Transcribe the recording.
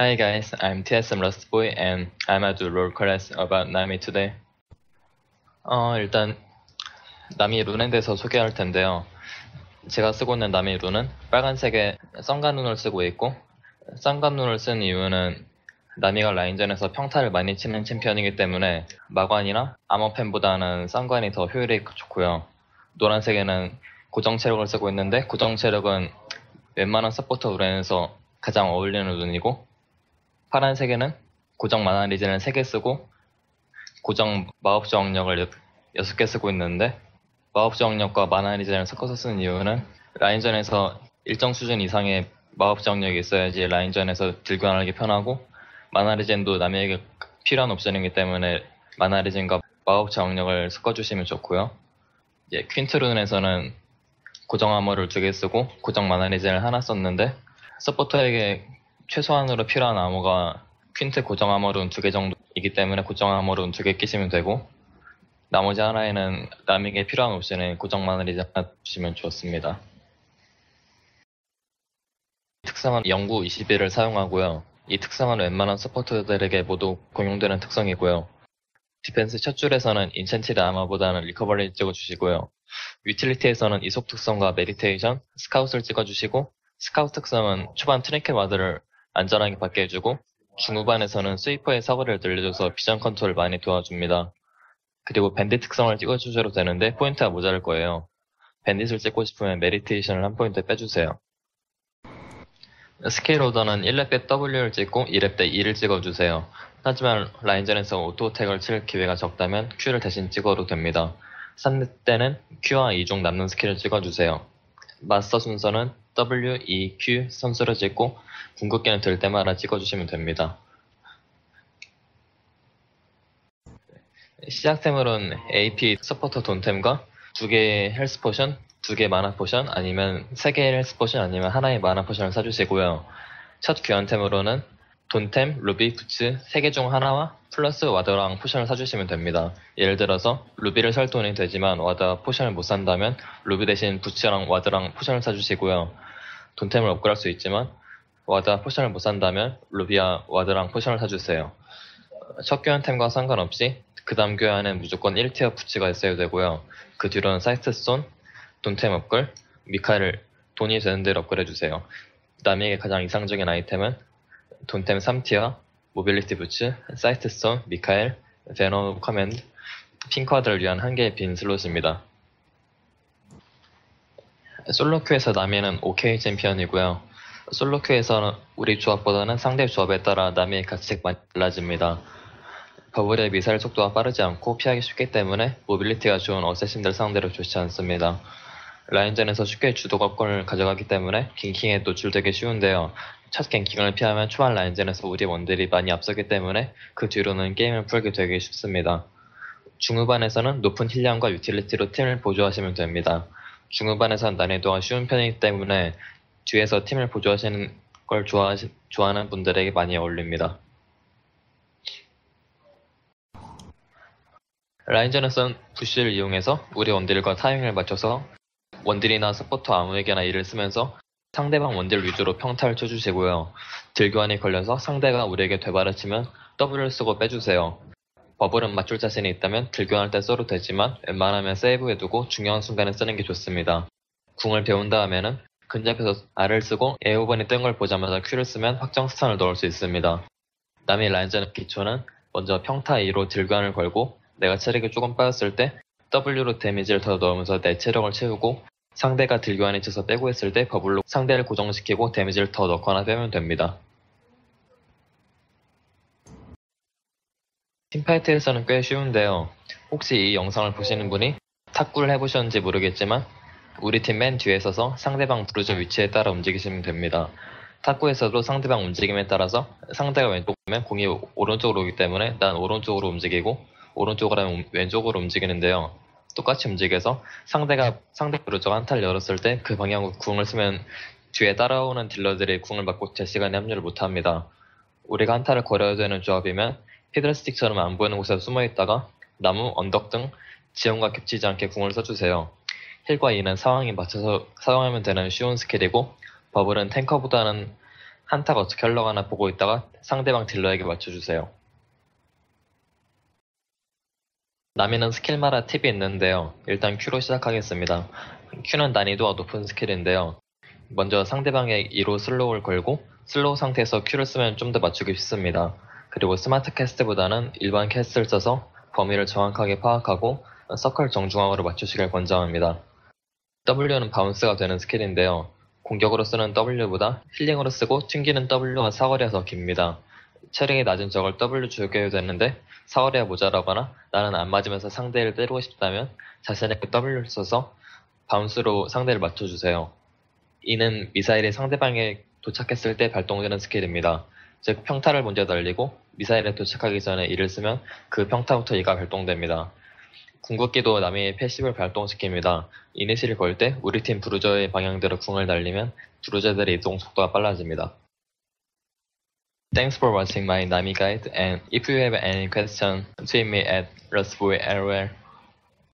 Hi guys, I'm TSM Rustboy and I'm at the role class about Nami today. 어, 일단 나미 룬에 대해서 소개할 텐데요. 제가 쓰고 있는 나미 룬은 빨간색의 썬간 룬을 쓰고 있고 썬간 룬을 쓴 이유는 나미가 라인전에서 평타를 많이 치는 챔피언이기 때문에 마관이나 아머펜보다는 썬간이 더 효율이 좋고요. 노란색에는 고정 체력을 쓰고 있는데 고정 체력은 웬만한 서포터 rune에서 가장 어울리는 rune이고 파란색에는 고정 mana regen을 3개 쓰고 고정 마법 저항력을 6개 쓰고 있는데 마법 저항력과 mana regen을 섞어서 쓰는 이유는 라인전에서 일정 수준 이상의 마법 저항력이 있어야지 라인전에서 들고 나가기 편하고 mana regen도 나미에게 필요한 옵션이기 때문에 mana regen과 마법 저항력을 섞어주시면 좋고요. 이제 퀸트룬에서는 고정 아머를 두 개 쓰고 고정 마나 리젠을 하나 썼는데 서포터에게 최소한으로 필요한 아머가 퀸트 고정 아머룬 두 개 정도이기 때문에 고정 아머룬 두 개 끼시면 되고 나머지 하나에는 남에게 필요한 옵션에 고정 마늘이 하나 주시면 좋습니다. 특성은 영구 21을 사용하고요. 이 특성은 웬만한 서포터들에게 모두 공용되는 특성이고요. 디펜스 첫 줄에서는 enchanted armor보다는 recovery 찍어주시고요. utility에서는 이속 특성과 meditation, scout을 찍어주시고 스카웃 특성은 초반 trinket ward를 안전하게 받게 해주고 중후반에서는 sweeper의 사거리를 늘려줘서 vision control을 많이 도와줍니다. 그리고 bandit 특성을 찍어주셔도 되는데 포인트가 모자랄 거예요. bandit을 찍고 싶으면 meditation을 한 포인트 빼주세요. skill order는 1렙 때 W를 찍고 2렙 때 E를 찍어주세요. 하지만 라인전에서 auto attack을 칠 기회가 적다면 Q를 대신 찍어도 됩니다. 3렙 때는 Q와 E 중 남는 skill을 찍어주세요. 마스터 순서는 W, E, Q 순서로 찍고 궁극기는 들 때마다 찍어주시면 됩니다. 시작템으로는 AP 서포터 돈템과 두 개의 health potion, 두 개의 mana potion, 아니면 세 개의 health potion, 아니면 하나의 mana potion을 사주시고요. 첫 교환템으로는 돈템, 루비, 부츠 세 개 중 하나와 플러스 ward랑 potion을 사주시면 됩니다. 예를 들어서 루비를 살 돈이 되지만 ward와 potion을 못 산다면 루비 대신 부츠랑 ward랑 potion을 사주시고요. 돈템을 업그레이드할 수 있지만 ward와 potion을 못 산다면 루비와 ward랑 potion을 사주세요. 첫 교환템과 상관없이 그 다음 교환은 무조건 1 tier 부츠가 있어야 되고요. 그 뒤로는 Sightstone, 돈템 업글, 미카엘을 돈이 되는 대로 업글해주세요. 나미에게 가장 이상적인 아이템은 돈템 3 tier, mobility boots, Sightstone, 미카엘, Banner Command, pink ward를 위한 한 개의 빈 slot입니다. solo queue에서 나미는 OK 챔피언이고요. solo queue에서는 우리 조합보다는 상대 조합에 따라 나미의 가치가 많이 달라집니다. bubble의 미사일 속도가 빠르지 않고 피하기 쉽기 때문에 mobility가 좋은 assassin들 상대로 좋지 않습니다. 라인전에서 쉽게 주도권을 가져가기 때문에 갱킹에 노출되기 쉬운데요. 첫 갱킹을 피하면 초반 라인전에서 우리 원들이 많이 앞서기 때문에 그 뒤로는 게임을 풀기 되기 쉽습니다. 중후반에서는 높은 힐량과 유틸리티로 팀을 보조하시면 됩니다. 중후반에선 난이도가 쉬운 편이기 때문에 뒤에서 팀을 보조하시는 걸 좋아하시, 좋아하는 분들에게 많이 어울립니다. 라인전에선 bush를 이용해서 우리 원딜과 타이밍을 맞춰서 원딜이나 서포터 아무에게나 E를 쓰면서 상대방 원딜 위주로 평타를 쳐주시고요. 딜교환이 걸려서 상대가 우리에게 되받아 치면 W를 쓰고 빼주세요. bubble은 맞출 자신이 있다면 딜교환할 때 써도 되지만 웬만하면 세이브해두고 중요한 순간에 쓰는 게 좋습니다. 궁을 배운 다음에는 근접해서 R을 쓰고 에어번이 뜬 걸 보자마자 Q를 쓰면 확정 stun을 넣을 수 있습니다. 나미 라인전 기초는 먼저 평타 E로 딜교환을 걸고 내가 체력이 조금 빠졌을 때 W로 데미지를 더 넣으면서 내 체력을 채우고 상대가 딜교환에 지쳐서 빼려고 했을 때 bubble로 상대를 고정시키고 데미지를 더 넣거나 빼면 됩니다. team fight에서는 꽤 쉬운데요. 혹시 이 영상을 보시는 분이 탁구를 해보셨는지 모르겠지만 우리 팀 맨 뒤에 서서 상대방 bruiser 위치에 따라 움직이시면 됩니다. 탁구에서도 상대방 움직임에 따라서 상대가 왼쪽이면 공이 오른쪽으로 오기 때문에 난 오른쪽으로 움직이고 오른쪽으로 하면 왼쪽으로 움직이는데요. 똑같이 움직여서 상대가 상대 브루저가 한타를 열었을 때 그 방향으로 궁을 쓰면 뒤에 따라오는 딜러들이 궁을 맞고 제 시간에 합류를 못합니다. 우리가 한타를 걸어야 되는 조합이면 피드스틱처럼 안 보이는 곳에 숨어 있다가 나무, 언덕 등 지형과 겹치지 않게 궁을 써주세요. 힐과 E는 상황에 맞춰서 사용하면 되는 쉬운 스킬이고 bubble은 탱커보다는 한타가 어떻게 흘러가나 보고 있다가 상대방 딜러에게 맞춰주세요. 나미는 스킬마다 팁이 있는데요. 일단 Q로 시작하겠습니다. Q는 난이도가 높은 스킬인데요. 먼저 상대방의 E로 slow를 걸고 slow 상태에서 Q를 쓰면 좀 더 맞추기 쉽습니다. 그리고 smart cast보다는 일반 cast를 써서 범위를 정확하게 파악하고 서클 정중앙으로 맞추시길 권장합니다. W는 bounce가 되는 스킬인데요. 공격으로 쓰는 W보다 힐링으로 쓰고 튕기는 W가 사거리가 더 깁니다. 체력이 낮은 적을 W 죽여야 되는데 사거리가 모자라거나 나는 안 맞으면서 상대를 때리고 싶다면 자신에게 W를 써서 bounce로 상대를 맞춰주세요. E는 미사일이 상대방에 도착했을 때 발동되는 스킬입니다. 즉 평타를 먼저 날리고 미사일이 도착하기 전에 E를 쓰면 그 평타부터 E가 발동됩니다. 궁극기도 나미의 passive를 발동시킵니다. 이니시를 걸 때 우리 팀 bruiser의 방향대로 궁을 날리면 bruiser들의 이동 속도가 빨라집니다. Thanks for watching my Nami guide and if you have any question, tweet me at Lustboy everywhere.